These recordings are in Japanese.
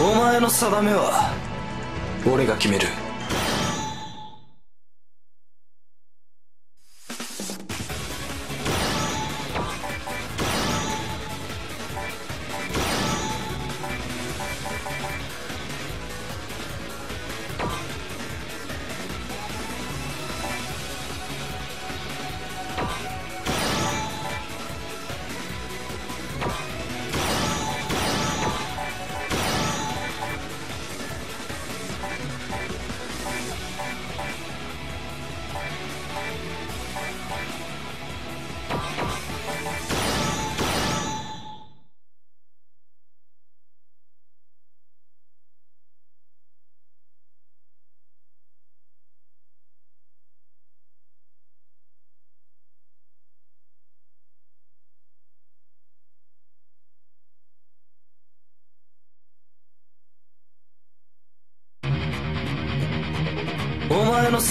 お前の定めは俺が決める。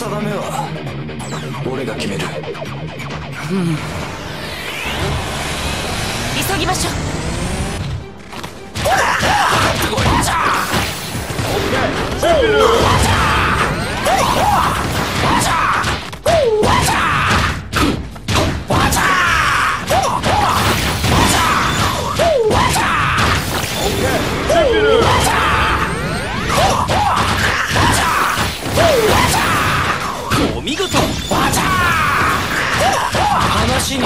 定めは俺が決める、うん、急ぎましょう。見事バチャー話に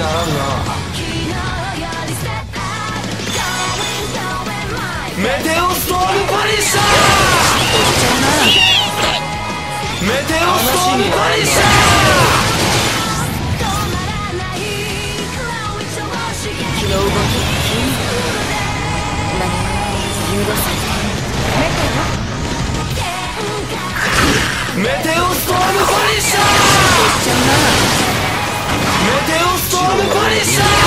ならんな。メテオストームパッシャー。メテオストームパッシャー。desire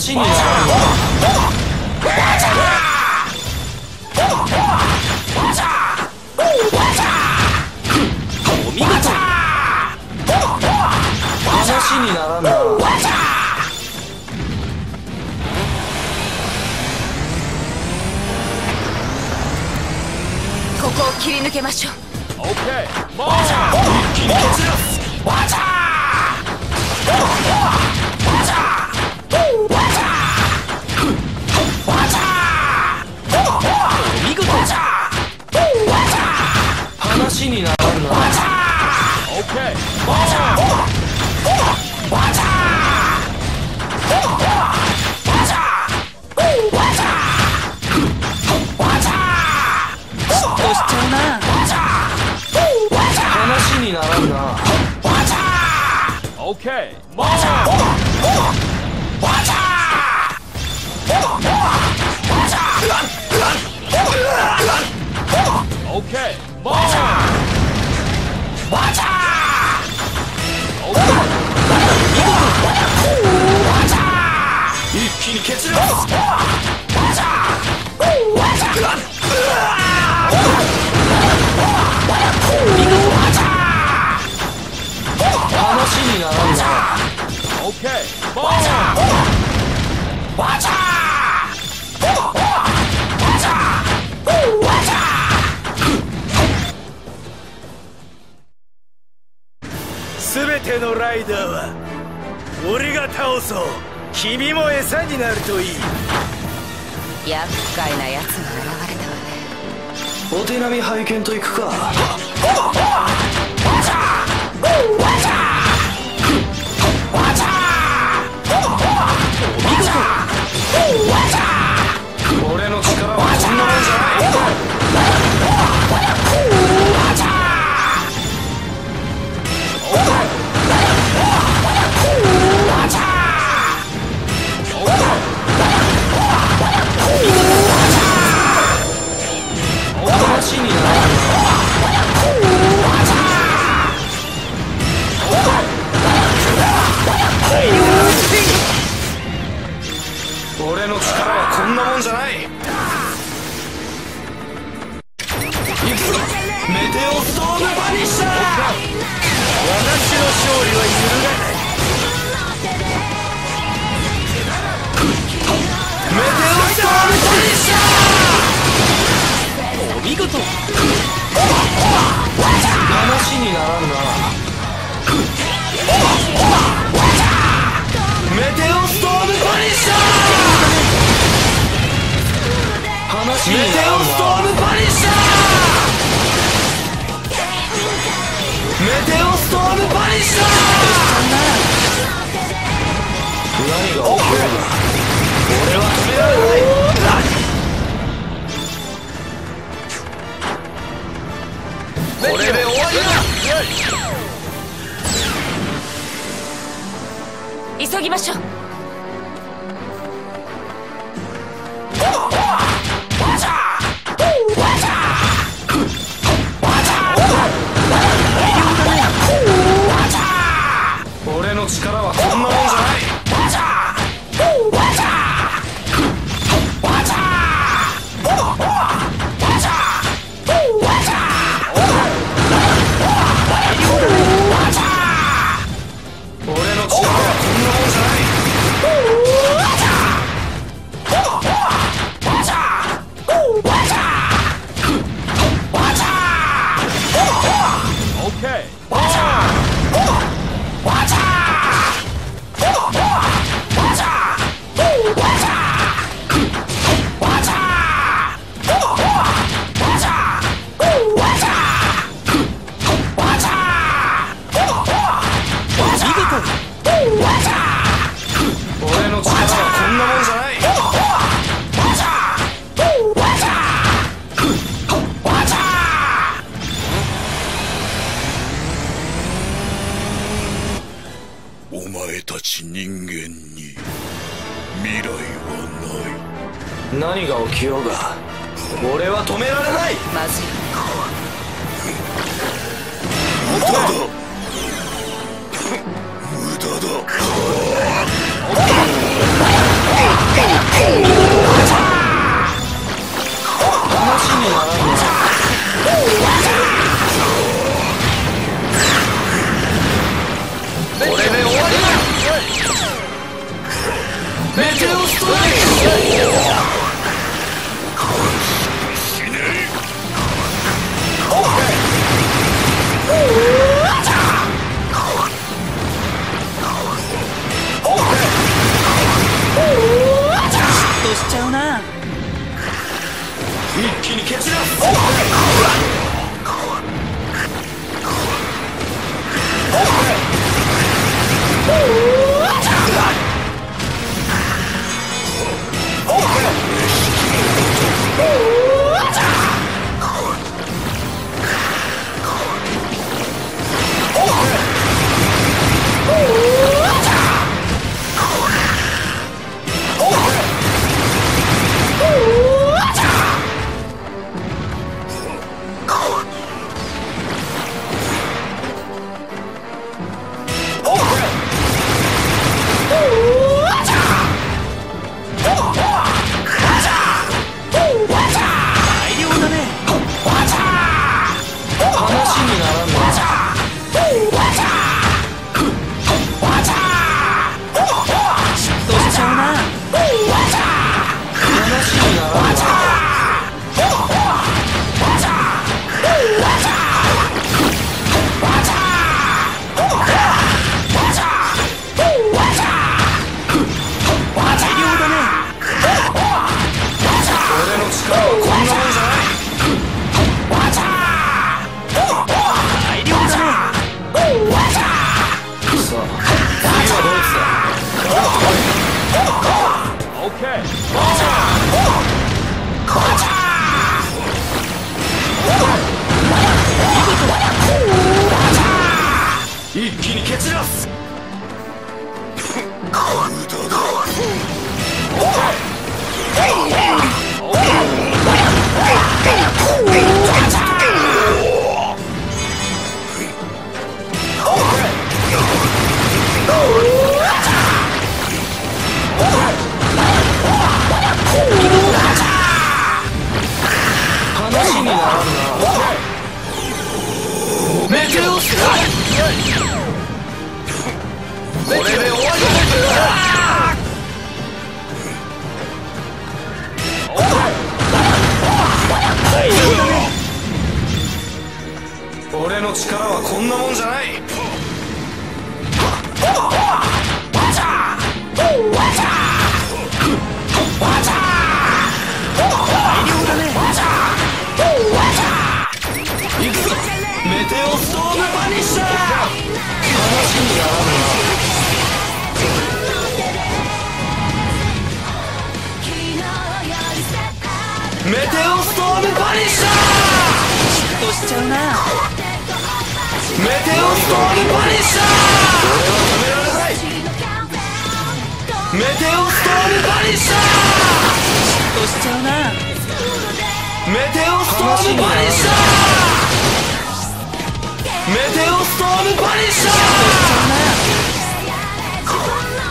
Okay. 話にならんなお見事話にならんなここを切り抜けましょう Okay. Bomb. Okay. Bomb. Okay. 一気に蹴散らす話にならんな Okay. Bomb. 全てのライダーは俺が倒そう君も餌になるといい厄介な奴が現れたわねお手並み拝見といくかなもんじゃない。行くぞ。メテオストームバニッシャー。私の勝利は揺るがようが俺は止められない。まずい。メテオストームパニッシャーメテオストームパニッシャーとしちゃうなメテオストームパニッシャーメテオストームパニッシャー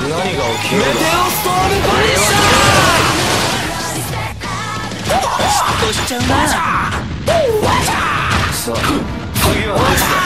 何が起きるメテオストームパニッシャーとしちゃうなさ次は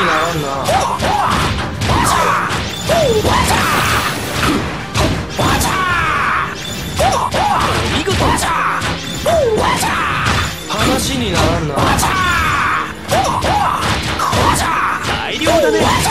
にならんな見事話にならんな。大量だね。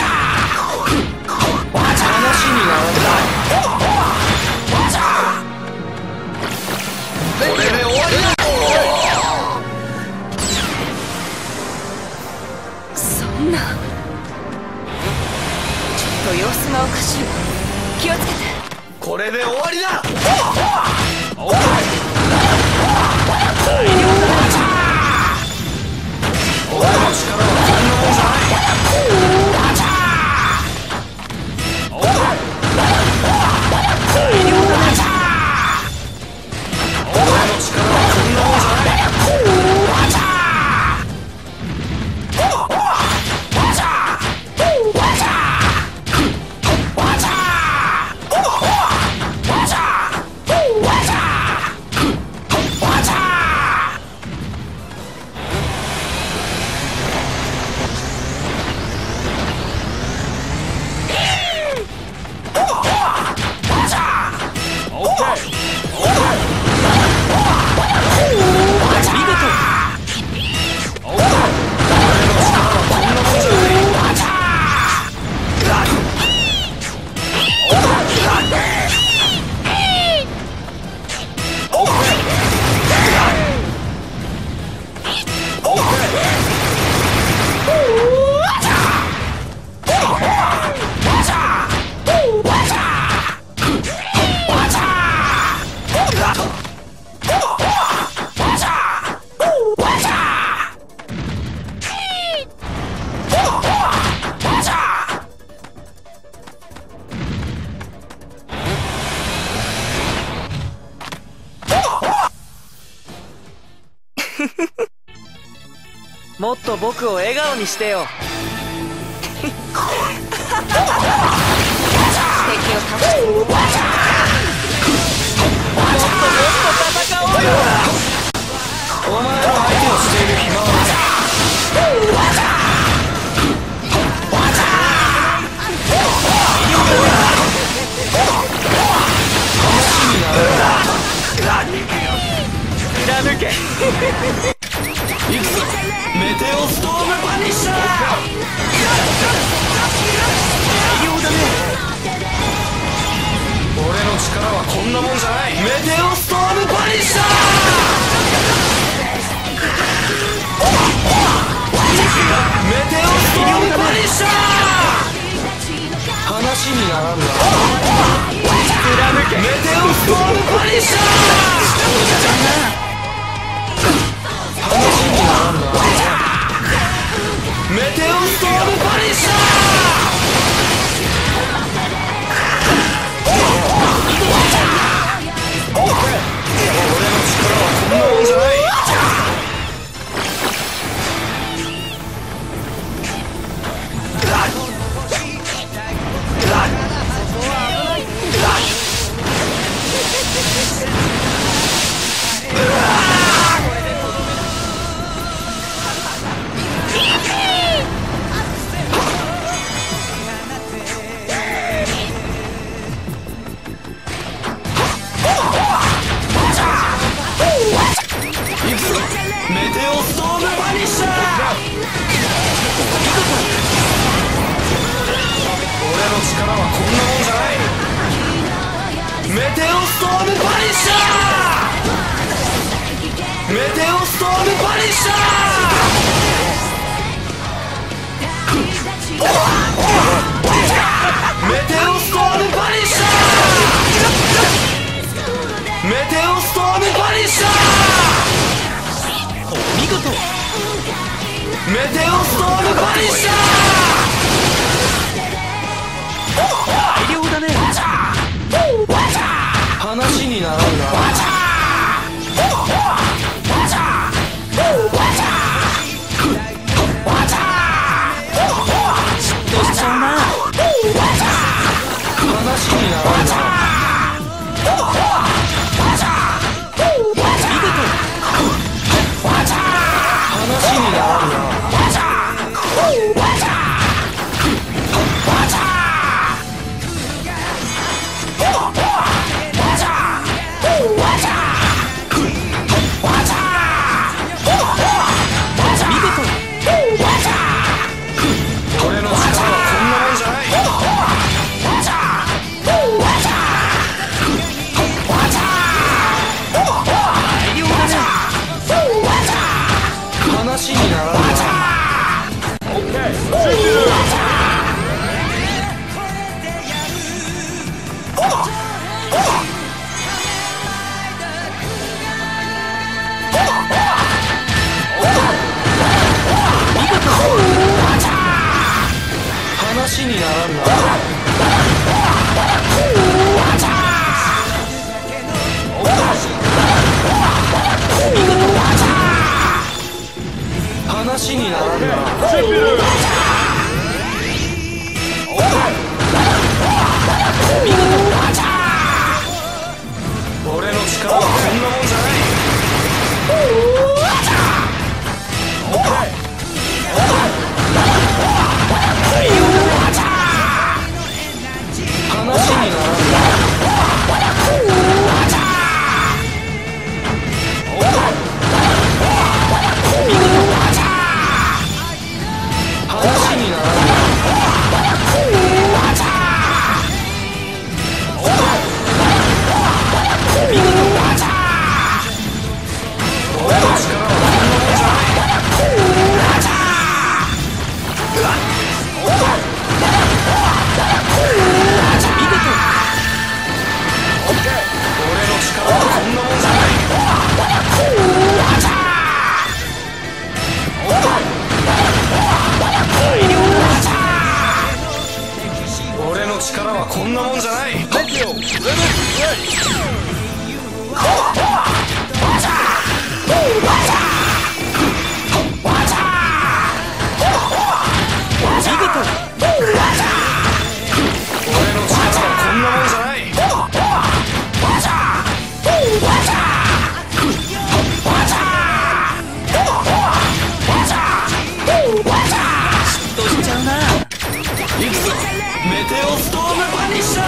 俺もっと僕を笑顔にしてよ。敵を倒してもっともっと戦おうよ。お前の相手をしている暇は。ない貫け。行くぞメテオストームバニッシャー。俺の力はこんなもんじゃない。メテオストームバニッシャー。メテオストームバニッシャー話にならんなメテオストームバニッシャー。話にならんなメテオストームパニッシャメテオストームバニッシャー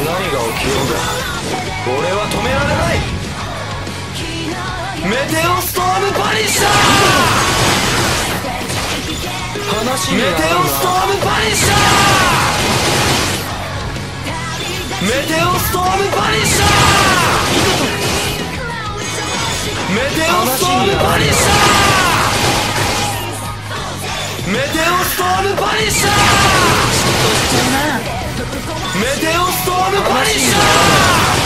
何が起きようが。俺は止められない。メテオストームバニッシャー。話メテオストームバニッシャー。メテオストームバニッシャーメテオストームバニッシャー。メテオストームバニッシャーメテオストームバニッシャ Okay!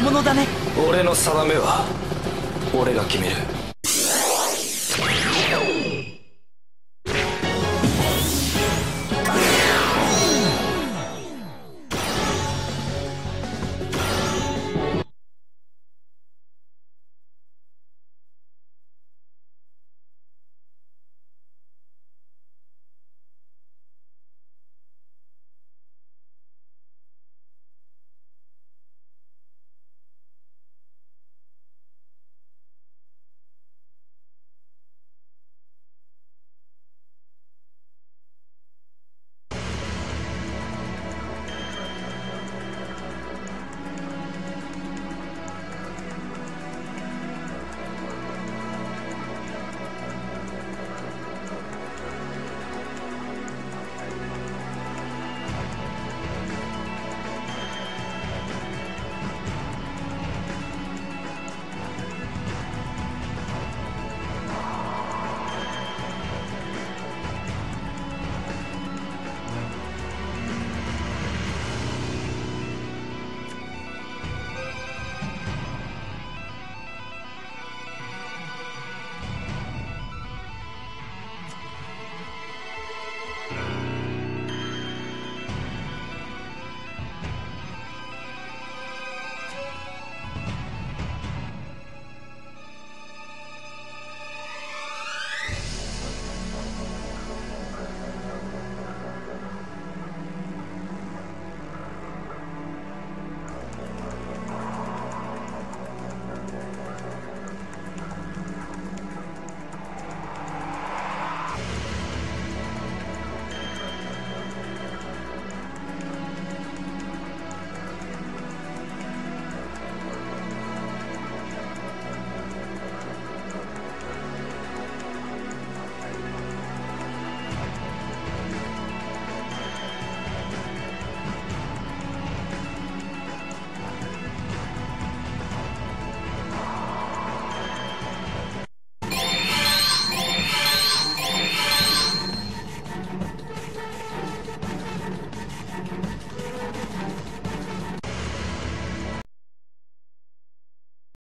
物だね。俺の定めは俺が決める。